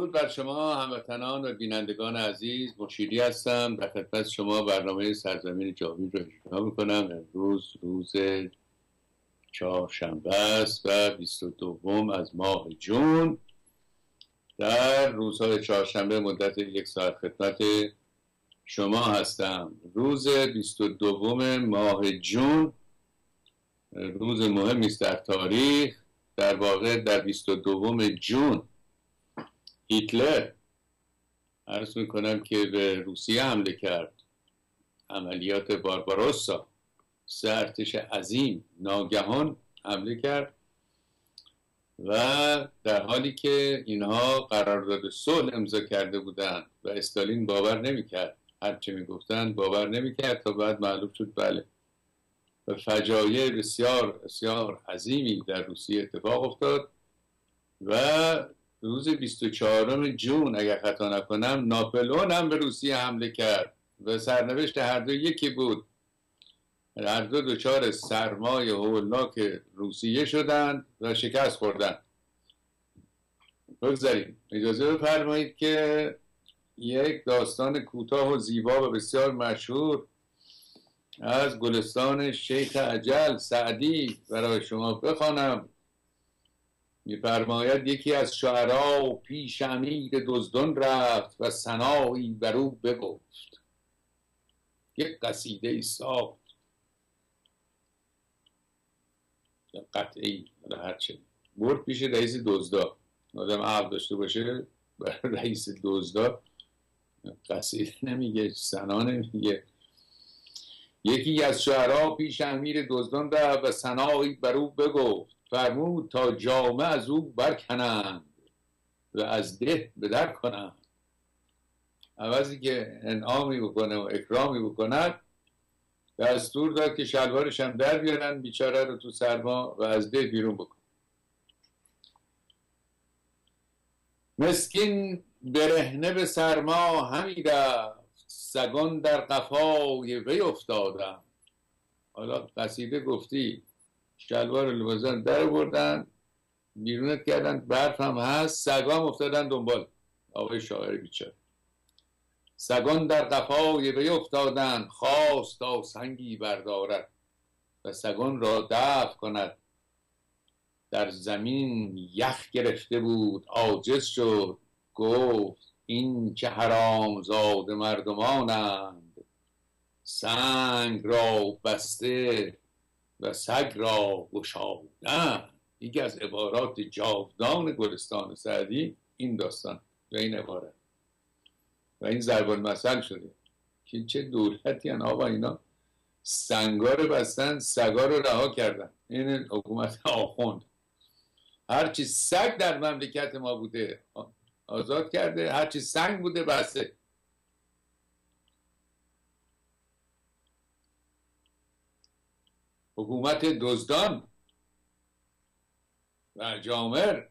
درود بر شما هموطنان و بینندگان عزیز. مشیری هستم. در خدمت شما برنامه سرزمین جاوید رو اجرا می‌کنم. امروز روز چهارشنبه است و 22 از ماه جون. در روزهای چهارشنبه مدت یک ساعت خدمت شما هستم. روز 22 ماه جون. روز مهمی است در تاریخ. در واقع در 22 جون هیتلر. عرض می‌کنم که به روسیه حمله کرد. عملیات بارباروسا. سه ارتش عظیم ناگهان حمله کرد. و در حالی که اینها قرارداد صلح امضا کرده بودند و استالین باور نمی‌کرد. هرچه می‌گفتند باور نمی‌کرد تا بعد معلوم شد بله. و فجایع بسیار بسیار عظیمی در روسیه اتفاق افتاد و روز 24 جون اگر خطا نکنم ناپلون هم به روسیه حمله کرد و سرنوشت هر دو یکی بود. هر دو دچار سرمای هولناک روسیه شدند و شکست خوردند. بگذاریم. اجازه بفرمایید که یک داستان کوتاه و زیبا و بسیار مشهور از گلستان شیخ عجل سعدی برای شما بخوانم. میفرماید یکی از شعرا پیش امیر دزدان رفت و سنایی بر او بگفت. یک قصیده ای ساخت. قطعی هرچه برد پیش رئیس دزدا. آدم عقل داشته باشه برای رئیس دزدا. قصیده نمیگه سنا نمیگه. یکی از شعرا پیش امیر دزدان رفت و سنایی بر او بگفت. فرمود تا جامعه از او برکنند و از ده به در کنند. عوضی که انعامی بکنه و اکرامی بکند دستور داد که شلوارش هم در بیارن بیچاره رو تو سرما و از ده بیرون بکن. مسکین برهنه به سرما همی سگان در قفای وی افتادم حالا قصیده گفتی شلوار لباسان در بردن بیرونت کردن برف هم هست سگام افتادن دنبال. آقای شاعر بیچاره. سگان در قفای وی افتادن خواست تا سنگی بردارد و سگان را دفع کند. در زمین یخ گرفته بود عاجز شد گفت این چه حرام زاد مردمانند. سنگ را بسته و سگ را گشادن یکی از عبارات جاودان گلستان سعدی این داستان و این عبارت. و این زربان مثل شده. که چه دولتی هن آقا اینا؟ سنگا رو بستن سگا رو رها کردن. این حکومت آخوند. هرچی سگ در مملکت ما بوده آزاد کرده هرچی سنگ بوده بسته. حکومت دزدان و جامر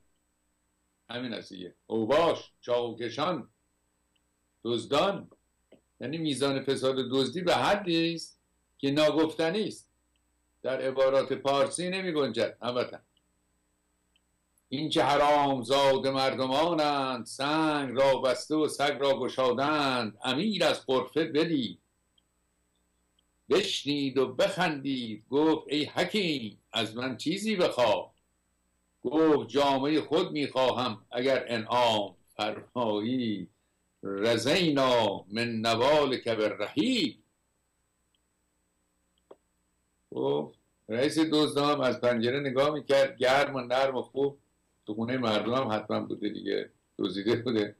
همین است دیگه. اوباش چاوکشان دزدان. یعنی میزان فساد دزدی به حدی است که ناگفتنی است. در عبارات پارسی نمی گنجد هموطن این چه حرام زاد مردمانند سنگ را بسته و سگ را گشادند. امیر از قرفه بدید. بشنید و بخندید. گفت ای حکیم از من چیزی بخواه. گفت جامعه خود می‌خواهم اگر انعام فرمایی. رزینا من نوال کبر رهی گفت رئیس دوزدام از پنجره نگاه می‌کرد گرم و نرم و خوب. تو خونه مردم هم حتما بوده دیگه. دوزیده بوده.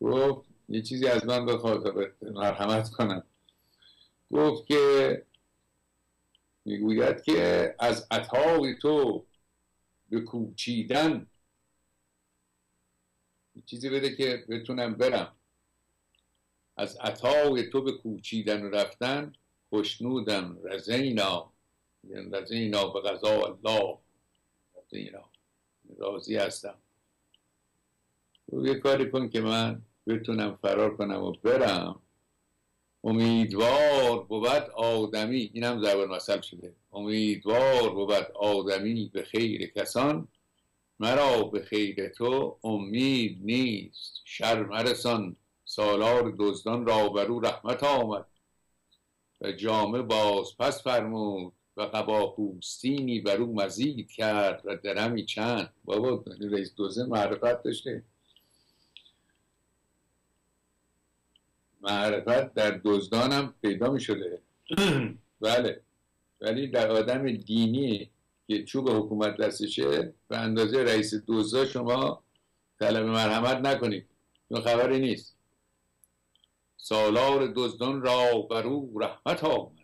گفت یه چیزی از من بخواد تا مرحمت کنم. گفت که می‌گوید که از عطای تو به کوچیدن چیزی بده که بتونم برم. از عطای تو به کوچیدن و رفتن خوشنودم رزینا یعنی رزینا به غذا الله. رزینا راضی هستم. یه کاری کن که من بتونم فرار کنم و برم. امیدوار بود آدمی این هم زبان مثل شده. امیدوار بود آدمی به خیر کسان مرا به خیر تو امید نیست. شر مرسان سالار دزدان را بر رحمت آمد. و جامه باز پس فرمود. و قبا پوستینی بر او مزید کرد و درمی چند. بابا رئیس دوزه معرفت داشته. معرفت در دزدانم پیدا می شده. بله. ولی در آدم دینی که چوب حکومت دستشه به اندازه رئیس دوزا شما طلب مرحمت نکنید. چون خبری نیست. سالار دزدان را بر او رحمت آمد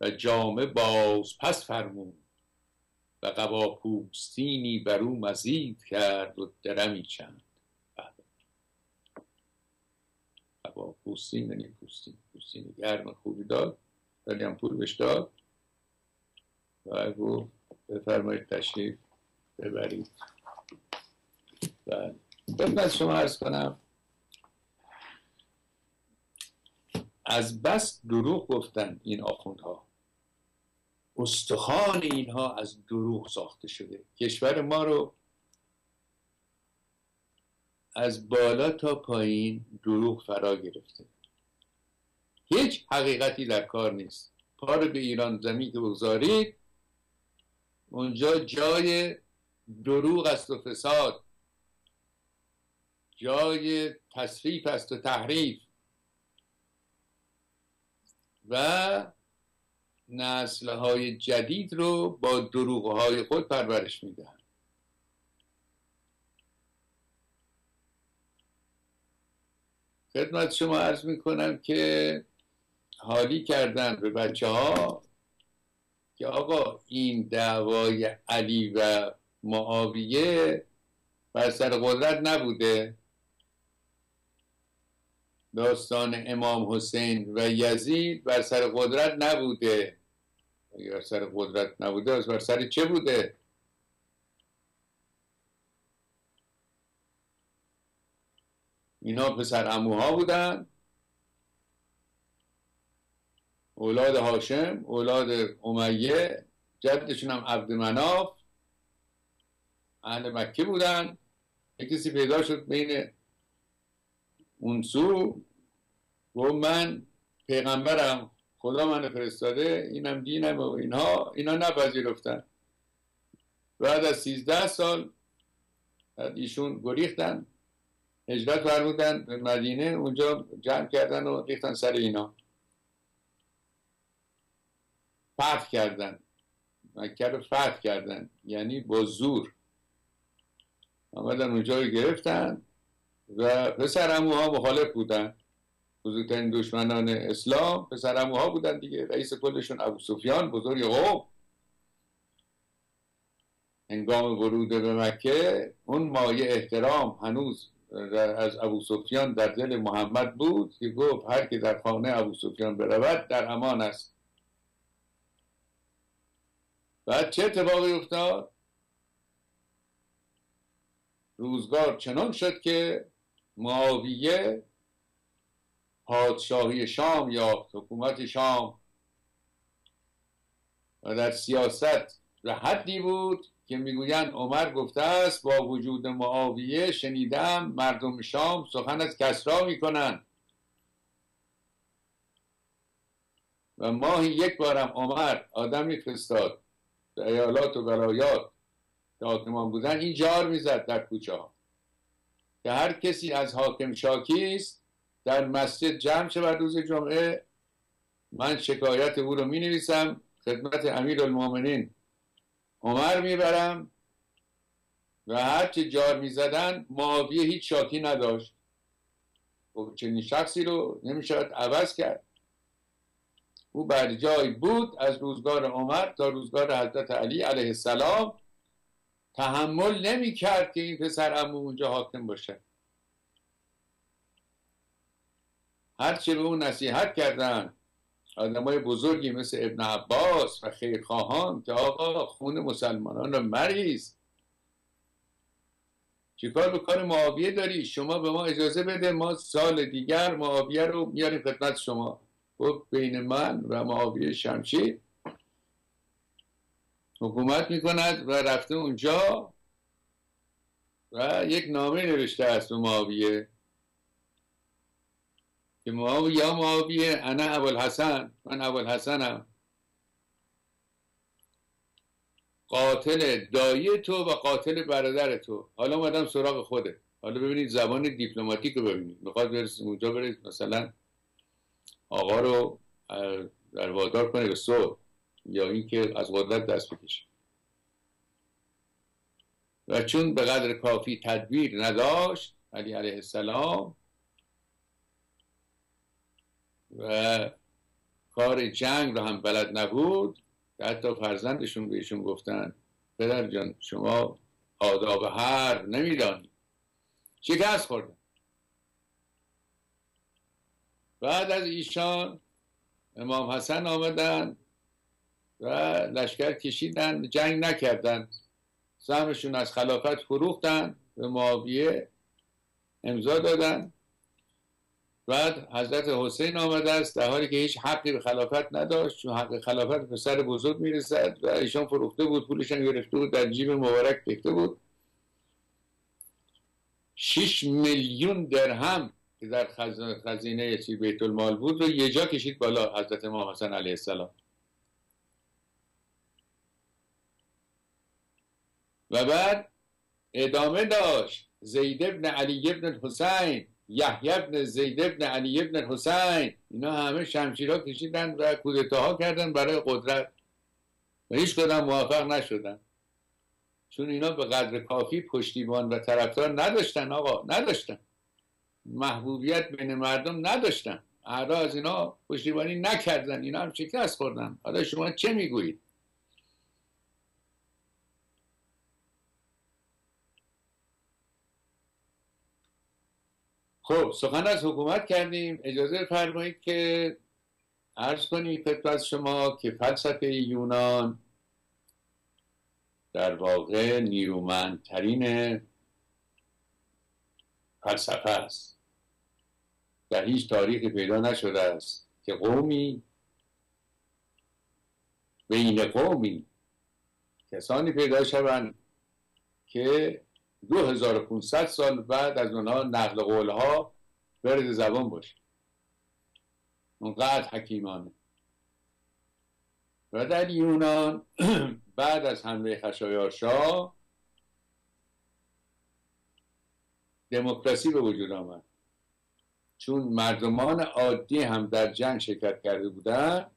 و جامه باز پس فرمود و قبا پوستینی بر او مزید کرد و درمی چند. قبا پوستین یعنی پوستین. پوستین گرم خوبی داد. ولی هم پول بهش داد. و گفت بفرمایید تشریف ببرید. بله. شما ارز کنم. از بس دروغ گفتن این آخوندها. استخوان اینها از دروغ ساخته شده. کشور ما رو از بالا تا پایین دروغ فرا گرفته. هیچ حقیقتی در کار نیست. پا به ایران زمین که بگذارید اونجا جای دروغ است و فساد. جای تصریف است و تحریف. و نسل های جدید رو با دروغ های خود پرورش میدن خدمت شما عرض می‌کنم که حالی کردن به بچه ها که آقا این دعوای علی و معاویه بر سر قدرت نبوده. داستان امام حسین و یزید بر سر قدرت نبوده. اگر سر قدرت نبوده از بر سر چه بوده؟ اینا پسر اموها بودن. اولاد هاشم اولاد امیه جدشون هم عبدالمناف اهل مکه بودن. یک کسی پیدا شد بین اون سو. و من پیغمبرم. خدا من فرستاده اینم دینم و اینها اینا نپذیرفتن. بعد از سیزده سال ایشون گریختن هجرت فرمودن به مدینه اونجا جمع کردن و ریختن سر اینا. فتح کردن. مکه رو فتح کردن یعنی با زور. آمدن اونجا رو گرفتن و پسر اموها مخالف بودن. بزرگترین دشمنان اسلام پسر اموها بودن دیگه. رئیس کلشون ابو سفیان بزرگ قوم. هنگام ورود به مکه اون مایه احترام هنوز از ابو سفیان در دل محمد بود که گفت هر کی در خانه ابو سفیان برود در امان است. بعد چه اتفاقی افتاد؟ روزگار چنان شد که معاویه پادشاهی شام یا حکومت شام. و در سیاست به حدی بود که می‌گویند عمر گفته است با وجود معاویه شنیدم مردم شام سخن از کسرا می‌کنند. و ماهی یک بارم عمر آدمی فرستاد به ایالات و ولایات که حاکمان بودن این جار می‌زد در کوچه ها که هر کسی از حاکم شاکی است در مسجد جمع شود روز جمعه. من شکایت او رو می نویسم خدمت امیر المومنین عمر می‌برم و هرچه جار می‌زدن معاویه هیچ شاکی نداشت. خب چنین شخصی رو نمی‌شود عوض کرد. او بر جای بود از روزگار عمر تا روزگار حضرت علی علیه السلام. تحمل نمی کرد که این پسر امو اونجا حاکم باشه. هرچه به اون نصیحت کردن. های بزرگی مثل ابن عباس و خیرخواهان که آقا خون مسلمانان رو مریض. چیکار به کار معاویه داری؟ شما به ما اجازه بده ما سال دیگر معاویه رو میاریم خدمت شما. گفت بین من و معاویه شمشیر. حکومت می‌کند و رفته اونجا و یک نامه نوشته است به معاویه. که معاویه یا معاویه انا ابوالحسن من ابوالحسنم. قاتل دایی تو و قاتل برادر تو. حالا اومدم سراغ خوده. حالا ببینید زبان دیپلماتیک رو ببینید. می‌خواد برسیم اونجا برید مثلا آقا رو در وادار کنه به صلح یا اینکه از قدرت دست بکشه. و چون به قدر کافی تدبیر نداشت علی علیه السلام و کار جنگ رو هم بلد نبود. حتی فرزندشون بهشون گفتن پدر جان شما آداب هر نمیدانی. شکست خوردن. بعد از ایشان امام حسن آمدن و لشکر کشیدن جنگ نکردن. سهمشون از خلافت فروختن به معاویه امضا دادن. بعد حضرت حسین آمده است در حالی که هیچ حقی به خلافت نداشت چون حق خلافت به سر بزرگ می‌رسد و ایشان فروخته بود پولشان گرفته بود در جیب مبارک ریخته بود. 6 میلیون درهم که در خزینه چی بیت المال بود رو یه جا کشید بالا حضرت امام حسن علیه السلام. و بعد ادامه داشت زید ابن علی ابن حسین یحیی ابن زید ابن علی ابن حسین. اینا همه شمشیرها کشیدن و کودتاها کردن برای قدرت. و هیچ کدام موفق نشدن. چون اینا به قدر کافی پشتیبان و طرفدار نداشتن آقا نداشتن. محبوبیت بین مردم نداشتن. اعدا از اینا پشتیبانی نکردن. اینا هم شکست خوردن. حالا شما چه می‌گویید؟ خب سخن از حکومت کردیم. اجازه فرمایید که عرض کنید از شما که فلسفه یونان در واقع نیرومندترین فلسفه است. در هیچ تاریخی پیدا نشده است که قومی بین قومی کسانی پیدا شوند که 2500 سال بعد از اونها نقل قولها برد زبان باشه. اونقدر حکیمانه. و در یونان بعد از حمله خشایارشا دموکراسی به وجود آمد. چون مردمان عادی هم در جنگ شرکت کرده بودن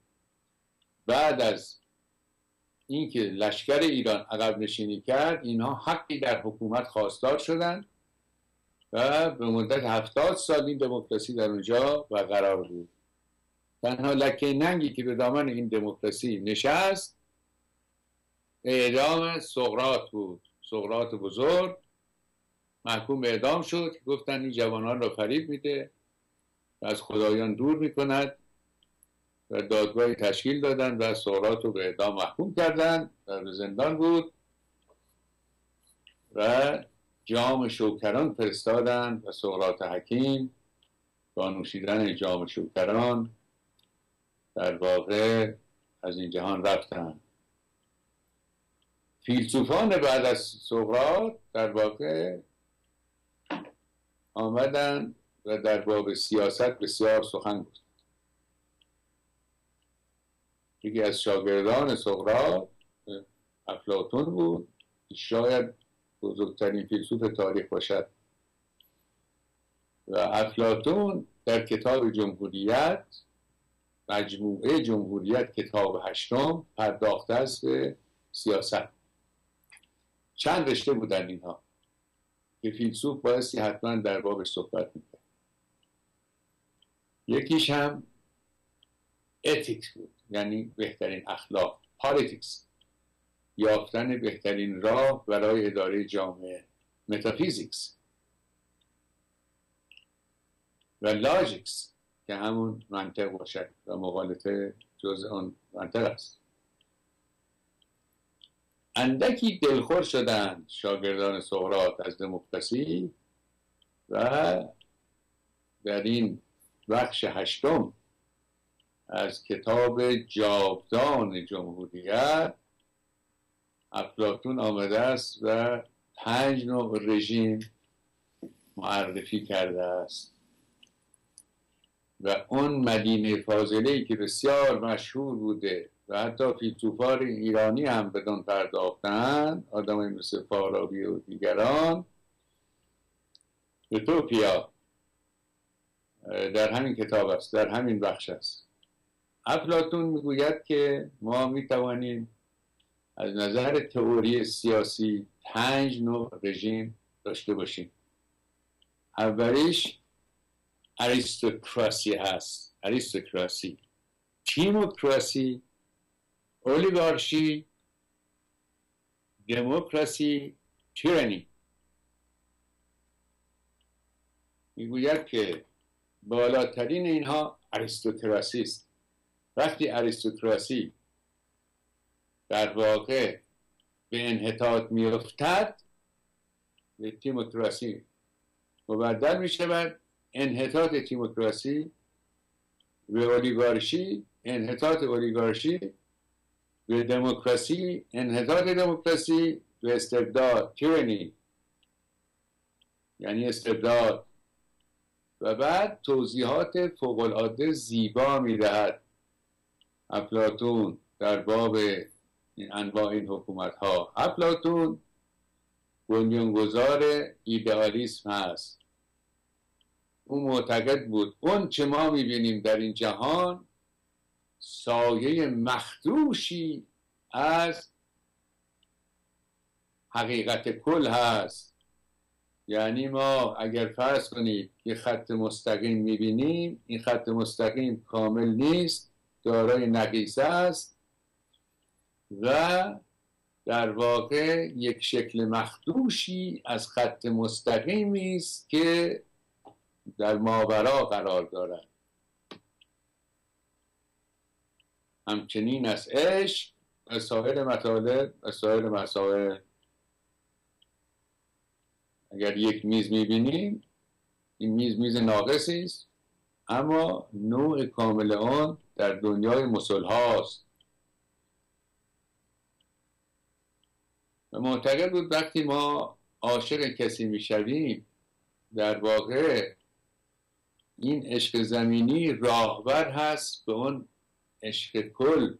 بعد از اینکه لشکر ایران عقب نشینی کرد اینها حقی در حکومت خواستار شدند و به مدت هفتاد سال این دموکراسی در اونجا برقرار بود. تنها لکه ننگی که به دامن این دموکراسی نشست اعدام سقرات بود. سقرات بزرگ محکوم به اعدام شد گفتن این جوانان را فریب میده و از خدایان دور می‌کند. و دادگاهی تشکیل دادن و سقرات رو به اعدام محکوم کردن در زندان بود. و جام شوکران فرستادن و سقرات حکیم با نوشیدن جام شوکران در واقع از این جهان رفتن. فیلسوفان بعد از سقرات در واقع آمدن و در باب سیاست بسیار سخن گفت یکی از شاگردان سقراط افلاتون بود. شاید بزرگترین فیلسوف تاریخ باشد. و افلاتون در کتاب جمهوریت مجموعه جمهوریت کتاب هشتم پرداخته است به سیاست. چند رشته بودن اینها؟ که فیلسوف بایستی حتما در بابش صحبت می‌کرد. یکیش هم ethics بود. یعنی بهترین اخلاق politics یافتن بهترین راه برای اداره جامعه metaphysics و logics که همون منطق باشد و مغالطه جز آن منطق است. اندکی دلخور شدند شاگردان سقراط از دموکراسی و در این بخش هشتم از کتاب جاودان جمهوریت افلاتون آمده است و پنج نوع رژیم معرفی کرده است. و اون مدینه فاضله ای که بسیار مشهور بوده و حتی فیلسوفان ایرانی هم بدون پرداختن آدم مثل فارابی و دیگران توپیا در همین کتاب است در همین بخش است. افلاتون می‌گوید که ما می‌توانیم از نظر تئوری سیاسی پنج نوع رژیم داشته باشیم. اولیش اریستوکراسی هست. اریستوکراسی. تیموکراسی اولیگارشی دموکراسی تیرانی. می‌گوید که بالاترین اینها اریستوکراسی است. وقتی اریستوکراسی. در واقع به انحطاط میافتد به تیموکراسی مبدل می شود انحطاط تیموکراسی به اولیگارشی انحطاط اولیگارشی به دموکراسی انحطاط دموکراسی به استبداد تیرنی یعنی استبداد. و بعد توضیحات فوق زیبا می‌دهد. افلاتون در باب این انواع این حکومت ها افلاتون بنیانگذار ایدئالیسم هست او معتقد بود اون چه ما می‌بینیم در این جهان سایه مخدوشی از حقیقت کل هست. یعنی ما اگر فرض کنید یه خط مستقیم می‌بینیم این خط مستقیم کامل نیست. دارای نقیصه است و در واقع یک شکل مخدوشی از خط مستقیمی است که در ماورا قرار دارد. همچنین از عشق و سایر مطالب و سایر مسائل. اگر یک میز می‌بینیم این میز میز ناقصی است اما نوع کامل آن در دنیای مسل هاست. و معتقد بود وقتی ما عاشق کسی می‌شویم در واقع این عشق زمینی راهبر هست به اون عشق کل.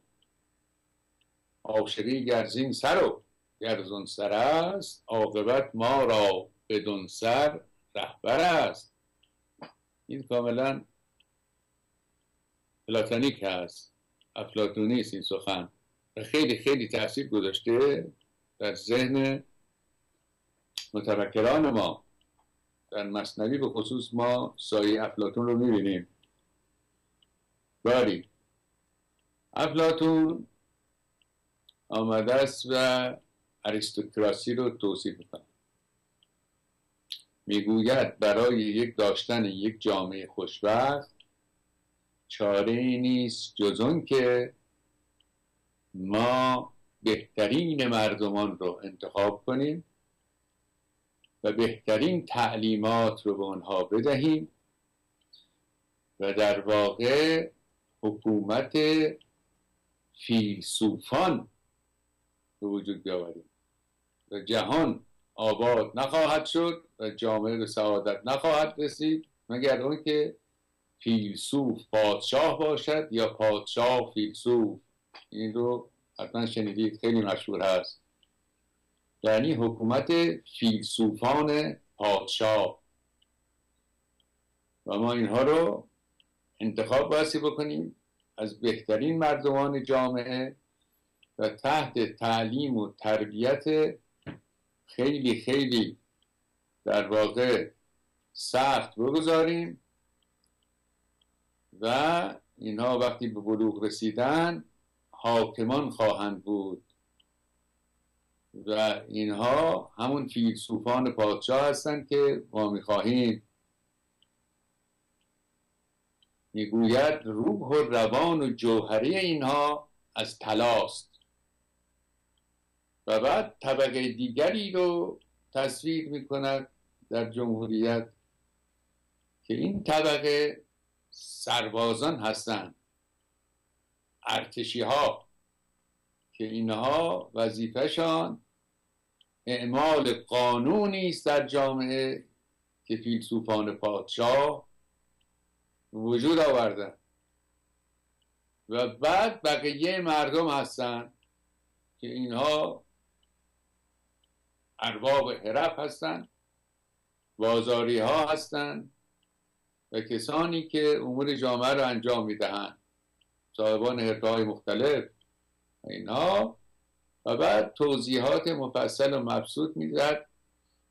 عاشقی گرزین سر و گرزون سر است عاقبت ما را بدون سر رهبر است. این کاملا پلاتونیک هست. افلاتونی این سخن. و خیلی خیلی تاثیر گذاشته در ذهن متفکران ما. در مصنوی به خصوص ما سایه افلاتون رو می‌بینیم. باری. افلاتون آمده است و اریستوکراسی رو توصیف می‌کنه می‌گوید برای یک داشتن یک جامعه خوشبخت چاره ای نیست جز که ما بهترین مردمان رو انتخاب کنیم و بهترین تعلیمات رو به آنها بدهیم و در واقع حکومت فیلسوفان به وجود بیاوریم و جهان آباد نخواهد شد و جامعه به سعادت نخواهد رسید مگر اون که فیلسوف پادشاه باشد یا پادشاه فیلسوف؟ این رو حتما شنیدید خیلی مشهور هست. یعنی حکومت فیلسوفان پادشاه. و ما اینها رو انتخاب باسی بکنیم از بهترین مردمان جامعه و تحت تعلیم و تربیت خیلی خیلی در واقع سخت بگذاریم. و اینها وقتی به بلوغ رسیدن حاکمان خواهند بود. و اینها همون فیلسوفان پادشاه هستند که ما می‌خواهیم. می‌گوید روح و روان و جوهری اینها از تلاست و بعد طبقه دیگری رو تصویر می‌کند در جمهوریت که این طبقه سربازان هستند ارتشی ها که اینها وظیفهشان اعمال قانونی است در جامعه که فیلسوفان پادشاه وجود آوردن. و بعد بقیه مردم هستند که اینها ارباب حرف هستند بازاری ها هستند و کسانی که امور جامعه رو انجام می‌دهند. صاحبان حرفه مختلف اینها و بعد توضیحات مفصل و مبسوط می‌دهد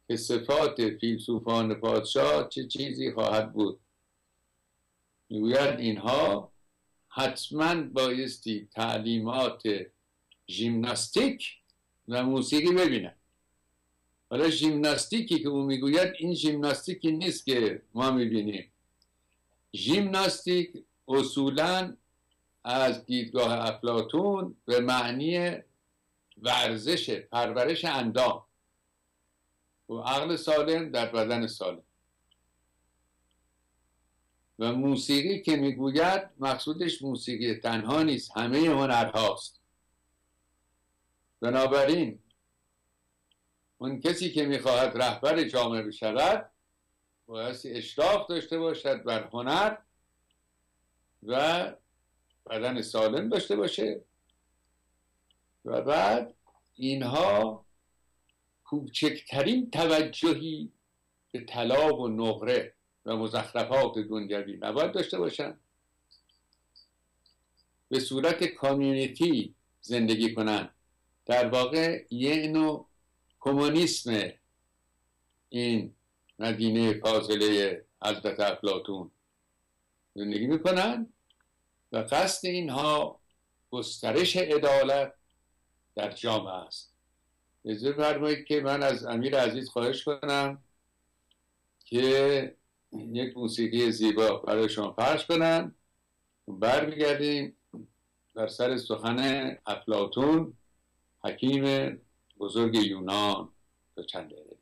که صفات فیلسوفان پادشاه چه چیزی خواهد بود. می‌گوید اینها حتما بایستی تعلیمات ژیمناستیک و موسیقی ببینن حالا ژیمناستیکی که او می‌گوید این ژیمناستیکی نیست که ما می‌بینیم. ژیمناستیک اصولا از دیدگاه افلاتون به معنی ورزش پرورش اندام. و عقل سالم در بدن سالم. و موسیقی که می‌گوید مقصودش موسیقی تنها نیست همه هنرهاست. بنابراین اون کسی که می‌خواهد رهبر جامعه بشود بایستی اشراف داشته باشد بر هنر و بدن سالم داشته باشه. و بعد اینها کوچکترین توجهی به طلا و نقره و مزخرفات دنیوی نباید داشته باشن به صورت کامیونیتی زندگی کنن در واقع یه نوع کمونیسم این مدینه فاضله حضرت افلاتون زندگی می‌کنن و قصد اینها گسترش عدالت در جامعه است. اجازه فرمایید که من از امیر عزیز خواهش کنم که یک موسیقی زیبا برای شما پخش کنم برمیگردیم در سر سخن افلاتون حکیم بزرگ یونان تا چند دقیقه.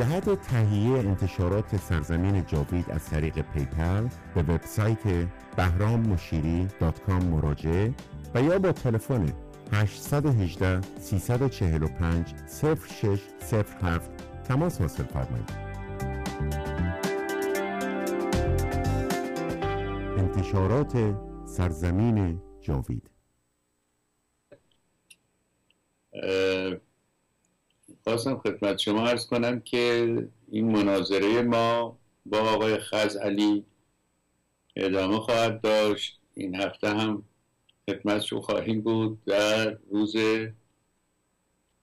جهت تهیه انتشارات سرزمین جاوید از طریق پیپل به وبسایت بهرام مشیری مراجعه و یا با تلفن 818 345 0607 تماس حاصل فرمایید. انتشارات سرزمین جاوید خواستم خدمت شما ارز کنم که این مناظره ما با آقای خز علی ادامه خواهد داشت. این هفته هم خدمت شما خواهیم بود در روز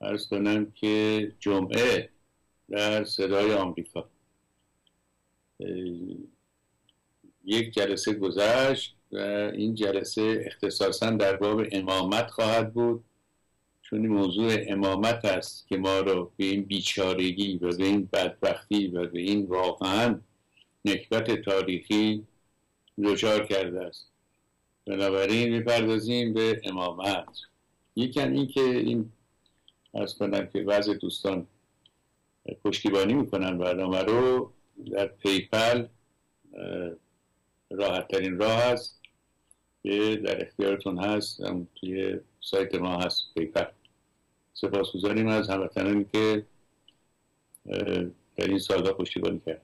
ارز کنم که جمعه در صدای آمریکا. یک جلسه گذشت و این جلسه اختصاصا در باب امامت خواهد بود. چون موضوع امامت است که ما رو به این بیچارگی و به این بدبختی و به این واقعا نکبت تاریخی دچار کرده است. بنابراین می‌پردازیم به امامت. یکم این که این از کنم که بعض دوستان پشتیبانی می‌کنن برنامه رو در پیپل راحت ترین راه هست که در اختیارتون هست. توی سایت ما هست PayPal. سپاسگزاریم از هموطنانی که در این سالها پشتیبانی کرد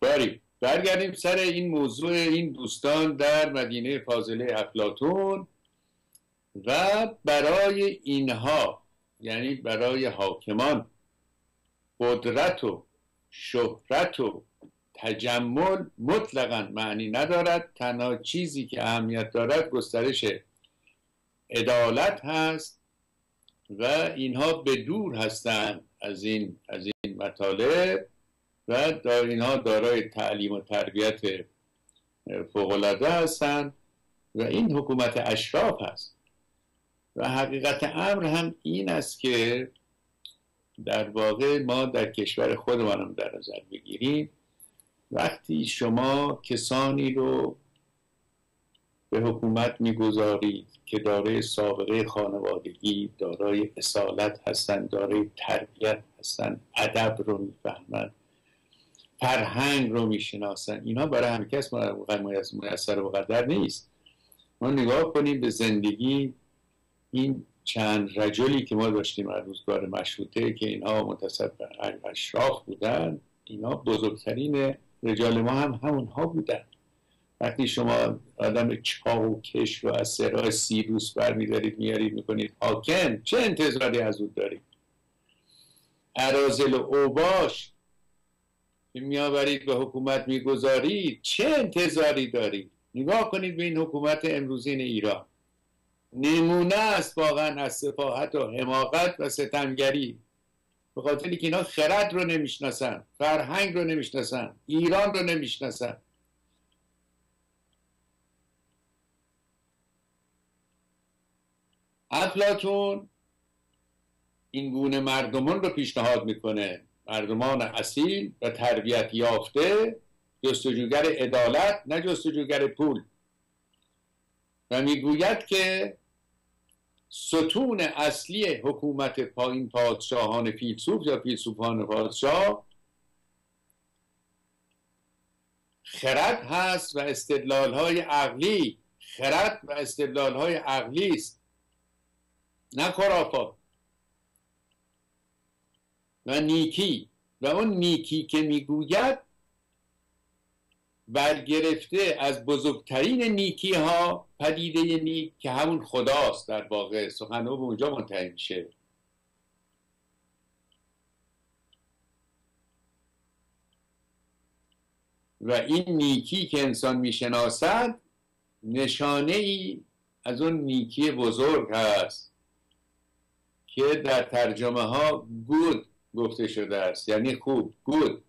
باری برگردیم سر این موضوع این دوستان در مدینه فاضله افلاطون و برای اینها یعنی برای حاکمان قدرت و شهرت و تجمل مطلقا معنی ندارد. تنها چیزی که اهمیت دارد گسترش عدالت هست و اینها به دور هستند از این از این مطالب و دار اینها دارای تعلیم و تربیت فوقالعاده هستند و این حکومت اشراف هست. و حقیقت امر هم این است که در واقع ما در کشور خودمانم در نظر بگیریم وقتی شما کسانی رو به حکومت می‌گذارید که دارای سابقه خانوادگی دارای اصالت هستند دارای تربیت هستند ادب رو می‌فهمند فرهنگ رو می‌شناسن اینا برای همه کس میسر و قدر نیست. ما نگاه کنیم به زندگی این چند رجلی که ما داشتیم از روزگار مشروطه که اینها منتصب به اشراف بودن اینا بزرگترین رجال ما هم همونها بودن. وقتی شما آدم چاو و کش رو از سرای سیروس برمیدارید میارید می‌کنید حاکم چه انتظاری از او دارید؟ ارازل و اوباش میآورید به حکومت می‌گذارید چه انتظاری دارید؟ نگاه کنید به این حکومت امروزین ایران. نمونه است واقعا از سفاحت و حماقت و ستمگری. به خاطر که اینا خرد رو نمی‌شناسن فرهنگ رو نمی‌شناسن ایران رو نمی‌شناسن. افلاتون این گونه مردمان رو پیشنهاد می‌کنه. مردمان اصیل و تربیت یافته جستجوگر عدالت نه جستجوگر پول. و می‌گوید که ستون اصلی حکومت پایین پادشاهان فیلسوف یا فیلسوفان پادشاه خرد هست و استدلال های عقلی خرد و استدلال های عقلی است. نه خرافات و نیکی. و اون نیکی که می‌گوید برگرفته از بزرگترین نیکی ها پدیده نیک که همون خداست در واقع. سخن به اونجا منتهی میشه. و این نیکی که انسان می‌شناسد نشانه ای از اون نیکی بزرگ هست. که در ترجمه ها گود گفته شده است. یعنی خوب. گود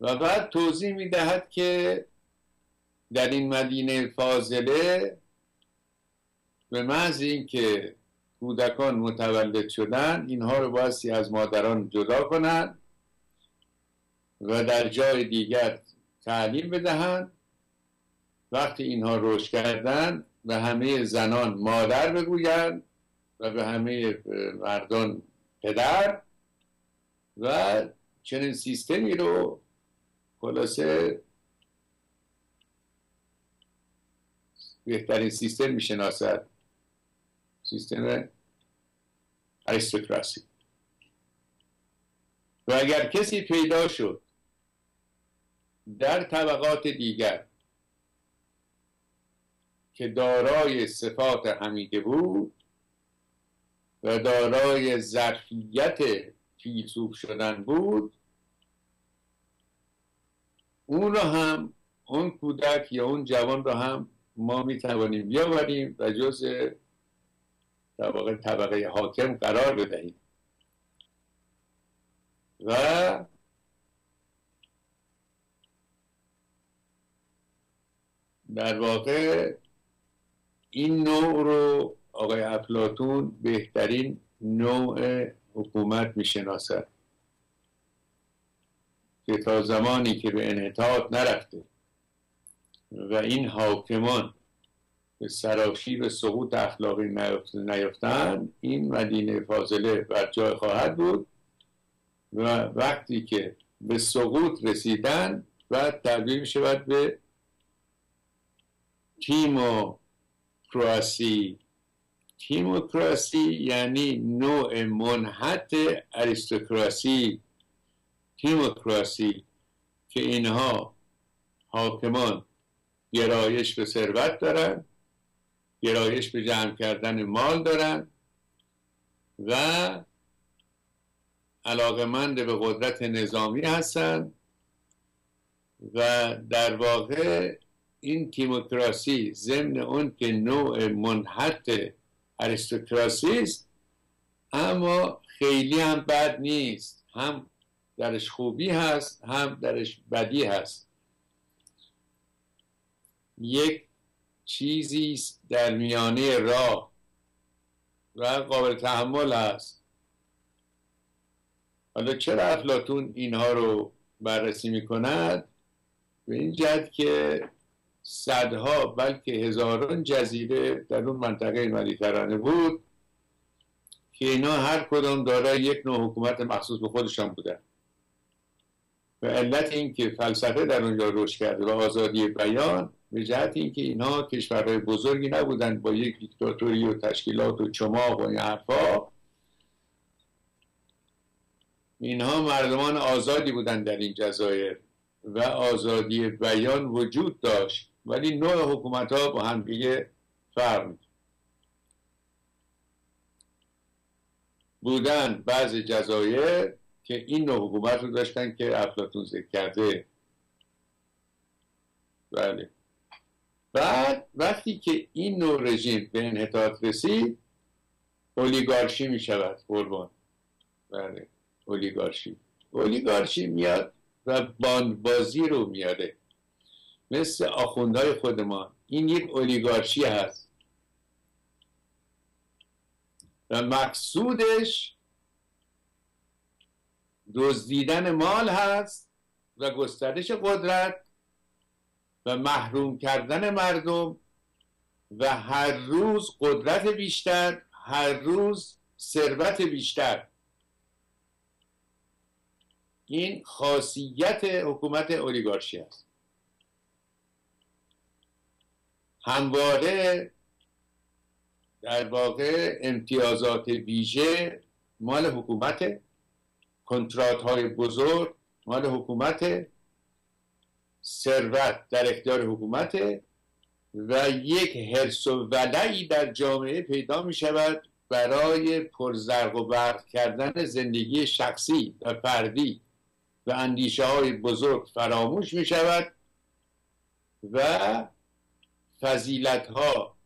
و بعد توضیح می دهد که در این مدینه فاضله به محض اینکه کودکان متولد شدن اینها رو بایستی از مادران جدا کنند و در جای دیگر تعلیم بدهند. وقتی اینها رشد کردن به همه زنان مادر بگویند و به همه مردان پدر و چنین سیستمی رو خلاصه بهترین سیستم می‌شناسد سیستم اریستوکراسی و اگر کسی پیدا شد در طبقات دیگر که دارای صفات حمیده بود و دارای ظرفیت فیلسوف شدن بود اون رو هم اون کودک یا اون جوان رو هم ما می توانیم بیاوریم و جز طبقه, طبقه حاکم قرار بدهیم. و در واقع این نوع رو آقای افلاتون بهترین نوع حکومت می‌شناسد. که تا زمانی که به انحطاط نرفته و این حاکمان به سراشی و سقوط اخلاقی نیفتن این مدینه فاضله بر جای خواهد بود و وقتی که به سقوط رسیدن و تبدیل شود به تیموکراسی تیموکراسی یعنی نوع منحت اریستوکراسی. تیموکراسی که اینها حاکمان گرایش به ثروت دارن گرایش به جمع کردن مال دارن و علاقمند به قدرت نظامی هستند و در واقع این تیموکراسی ضمن اون که نوع منحت اریستوکراسی است اما خیلی هم بد نیست. هم درش خوبی هست هم درش بدی هست. یک چیزی در میانه راه و قابل تحمل هست حالا چرا افلاتون اینها رو بررسی می کند به این جد که صدها بلکه هزاران جزیره در اون منطقه مدیترانه بود که اینا هر کدام دارای یک نوع حکومت مخصوص به خودشان بودن. و علت این که فلسفه در اونجا رشد کرده و آزادی بیان به جهت اینکه اینها کشورهای بزرگی نبودند با یک دیکتاتوری و تشکیلات و چماق و این حرفا اینها مردمان آزادی بودند در این جزایر و آزادی بیان وجود داشت. ولی نوع حکومت ها با هم دیگه فرق بودن بعض جزایر که این نوع حکومت رو داشتن که افلاتون ذکر کرده. بله. بعد وقتی که این نوع رژیم به انحطاط رسید اولیگارشی می شود قربان. بله اولیگارشی. اولیگارشی میاد و باندبازی رو میاره. مثل آخوندهای خودمان این یک اولیگارشی هست. و مقصودش دزدیدن مال هست و گسترش قدرت و محروم کردن مردم و هر روز قدرت بیشتر هر روز ثروت بیشتر. این خاصیت حکومت اولیگارشی است همواره در واقع امتیازات ویژه مال حکومت کنترات های بزرگ مال حکومت ثروت در اختیار حکومت و یک حرس و ولعی در جامعه پیدا می شود برای پرزرق و برق کردن زندگی شخصی و فردی و اندیشه های بزرگ فراموش می شود و فضیلت ها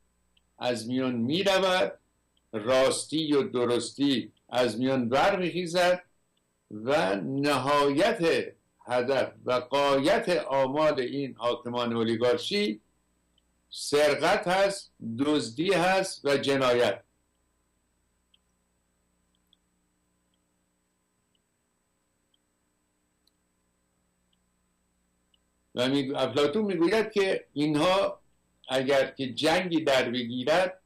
از میان می رود راستی و درستی از میان برمیخیزد و نهایت هدف و قایت آمال این حاکمان اولیگارشی سرقت هست دزدی هست و جنایت. و افلاتون می‌گوید که اینها اگر که جنگی در بگیرد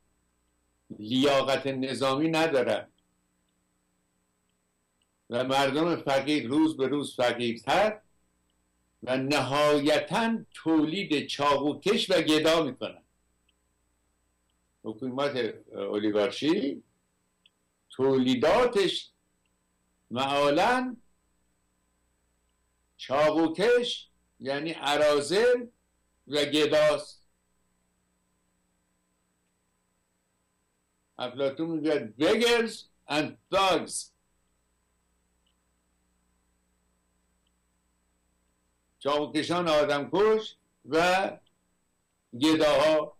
لیاقت نظامی ندارد. و مردم فقیر روز به روز فقیرتر و نهایتا تولید چاقوکش و گدا می‌کنن حکومت اولیگارشی تولیداتش معالا چاقوکش یعنی عرازل و گداست. افلاتون میگه beggars and thugs. چاوکشان آدم کش و گداها.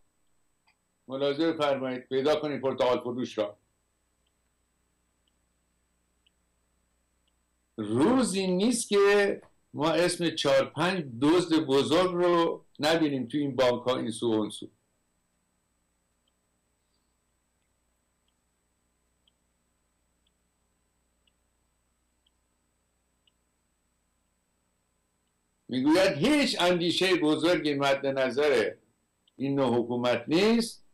ملاحظه فرمایید پیدا کنید پرتغال فروش را. روزی نیست که ما اسم چهار پنج دزد بزرگ رو نبینیم تو این بانک ها این سو اون سو. می‌گوید هیچ اندیشه بزرگی مد نظر این نوع حکومت نیست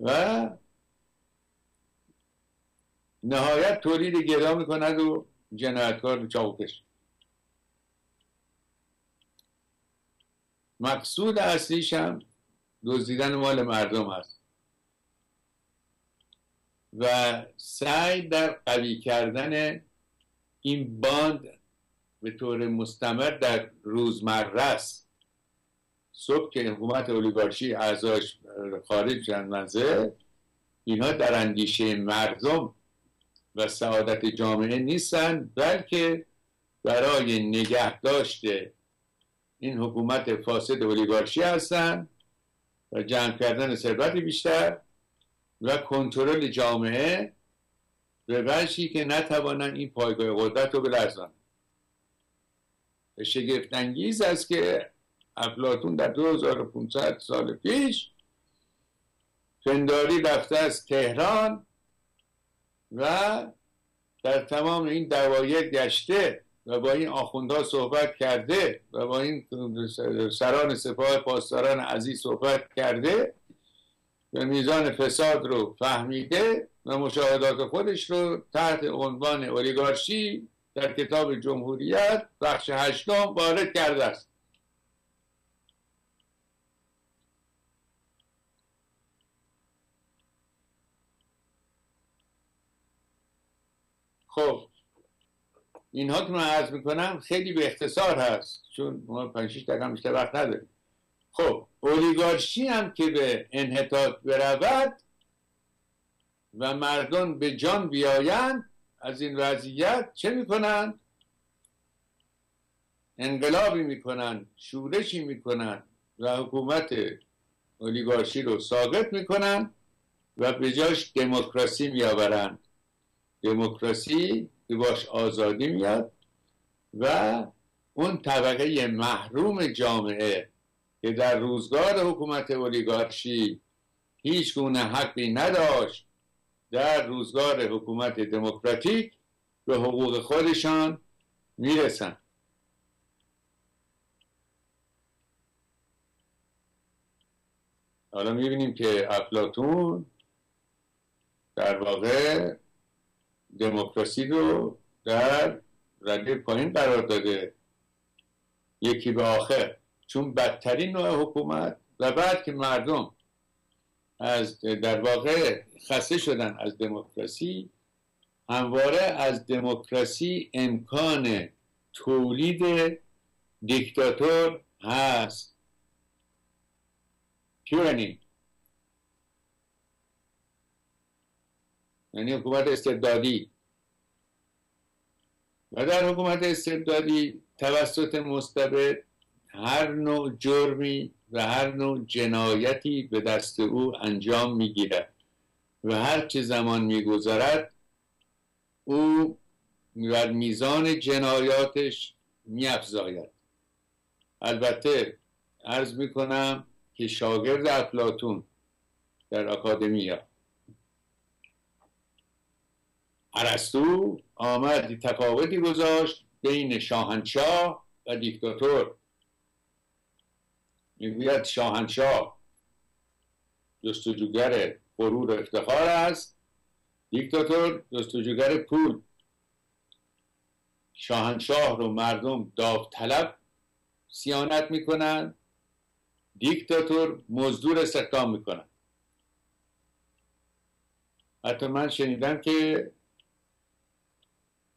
و نهایت تولید گدا می‌کند و جنایتکار چاوکش مقصود اصلیش هم دزدیدن مال مردم هست و سعی در قوی کردن این باند به طور مستمر در روزمره است. صبح که حکومت اولیگارشی اعضاش خارج شدن منزل اینها در اندیشه مردم و سعادت جامعه نیستند بلکه برای نگه داشته این حکومت فاسد اولیگارشی هستند و جمع کردن ثروت بیشتر و کنترل جامعه به وجهی که نتوانند این پایگاه قدرت رو بلرزانند شگفت انگیز است که افلاتون در 2500 سال پیش پنداری رفته از تهران و در تمام این دوایر گشته و با این آخوندها صحبت کرده و با این سران سپاه پاسداران عزیز صحبت کرده و میزان فساد رو فهمیده و مشاهدات خودش رو تحت عنوان اولیگارشی در کتاب جمهوریت بخش هشتم وارد کرده است. خب اینها که من عرض می‌کنم خیلی به اختصار هست چون ما 5 6 دقیقه بیشتر وقت نداریم. خب اولیگارشی هم که به انحطاط برود و مردم به جان بیایند از این وضعیت چه می‌کنند انقلابی می‌کنند شورشی می‌کنند و حکومت اولیگارشی رو ساقط می‌کنند و به جاش دموکراسی میآورند دموکراسی که باش آزادی میاد و اون طبقه محروم جامعه که در روزگار حکومت اولیگارشی هیچ گونه حقی نداشت در روزگار حکومت دموکراتیک به حقوق خودشان می‌رسن. حالا می‌بینیم که افلاتون در واقع دموکراسی رو در رده پایین قرار داده. یکی به آخر. چون بدترین نوع حکومت و بعد که مردم از در واقع خسته شدن از دموکراسی همواره از دموکراسی امکان تولید دیکتاتور هست. تیرانی یعنی حکومت استبدادی. و در حکومت استبدادی توسط مستبد هر نوع جرمی و هر نوع جنایتی به دست او انجام می‌گیرد. و هر چه زمان میگذرد او بر میزان جنایاتش میافزاید. البته عرض می‌کنم که شاگرد افلاتون در اکادمیا ارسطو آمد تفاوتی گذاشت بین شاهنشاه و دیکتاتور. می‌گوید شاهنشاه جستجوگر غرور و افتخار است دیکتاتور جستجوگر پول شاهنشاه رو مردم داوطلب سیانت می‌کنن. دیکتاتور مزدور استخدام می‌کنن. حتی من شنیدم که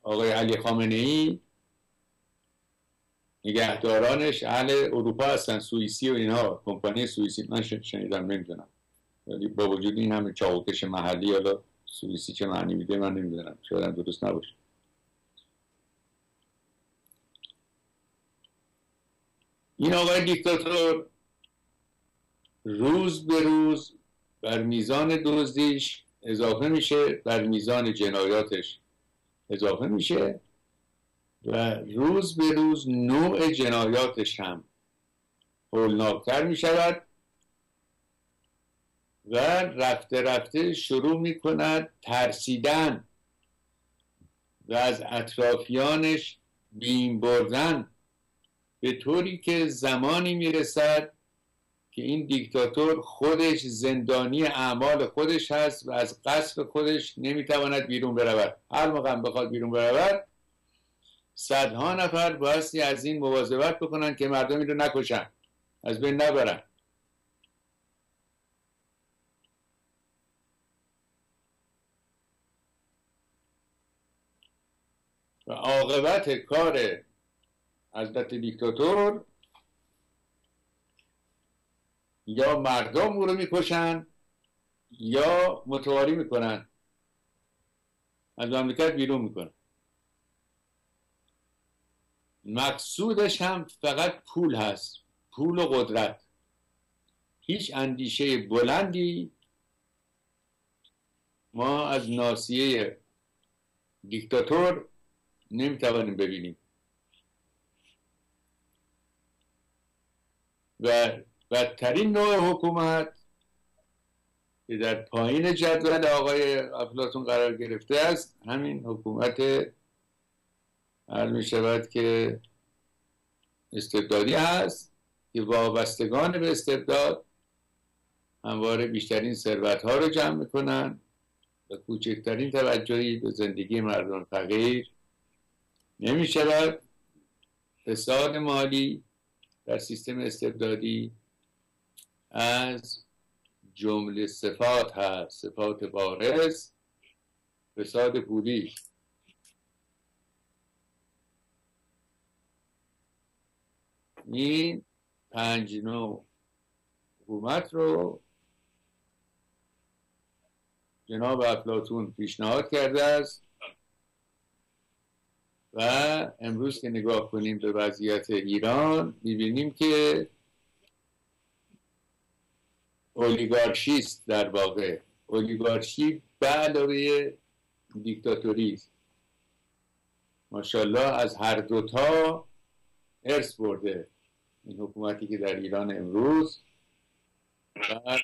آقای علی خامنه ای نگهدارانش اهل اروپا هستن سوئیسی و اینها. کمپانی سوئیسی من شنیدم نمی‌دونم. با وجود این همه چاوکش محلی حالا سوئیسی چه معنی میده من نمی‌دونم. شاید درست نباشه. این آقای دیکتاتور روز به روز بر میزان دزدیش اضافه میشه بر میزان جنایاتش اضافه میشه. و روز به روز نوع جنایاتش هم هولناکتر می شود و رفته رفته شروع می کند ترسیدن و از اطرافیانش بیم بردن به طوری که زمانی می رسد که این دیکتاتور خودش زندانی اعمال خودش هست و از قصد خودش نمی‌تواند بیرون برود. هر موقع بخواد بیرون برود صدها نفر بایستی از این مواظبت بکنن که مردمی رو نکشن. از بین نبرن. و عاقبت کار حضرت دیکتاتور یا مردم او رو می‌کشن یا متواری می‌کنن. از مملکت بیرون می‌کنن. مقصودش هم فقط پول هست پول و قدرت. هیچ اندیشه بلندی ما از ناسیه دیکتاتور نمی‌توانیم ببینیم. و بدترین نوع حکومت که در پایین جدول آقای افلاتون قرار گرفته است همین حکومت هر می شود که استبدادی هست که وابستگان به استبداد همواره بیشترین ثروت ها رو جمع می‌کنن و کوچکترین توجهی به زندگی مردم فقیر نمی شود. فساد مالی در سیستم استبدادی از جمله صفات هست. صفات بارز فساد پولی. این پنج نوع حکومت رو جناب افلاتون پیشنهاد کرده است و امروز که نگاه کنیم به وضعیت ایران می‌بینیم که اولیگارشیست در واقع. اولیگارشی به علاوه دیکتاتوری است. ماشاءالله از هر دوتا ارث برده. این حکومتی که در ایران امروز و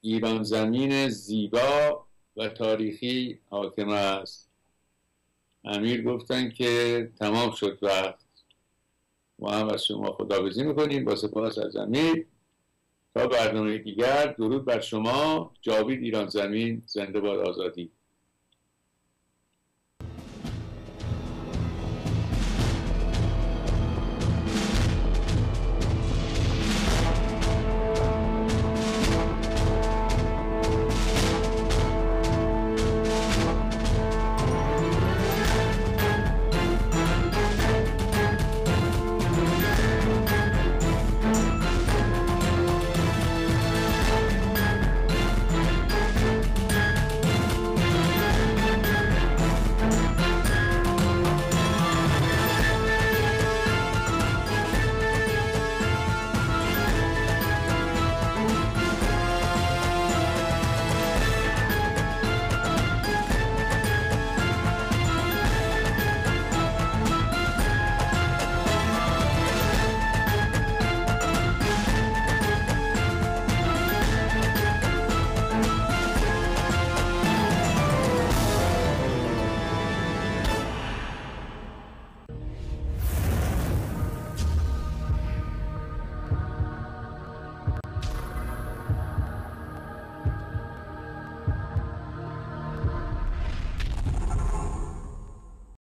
ایران زمین زیبا و تاریخی حاکم است. امیر گفتن که تمام شد وقت. ما هم از شما خداوزی می‌کنیم. با سپاس از امیر. تا برنامه دیگر درود بر شما. جاوید ایران زمین زنده باد آزادی.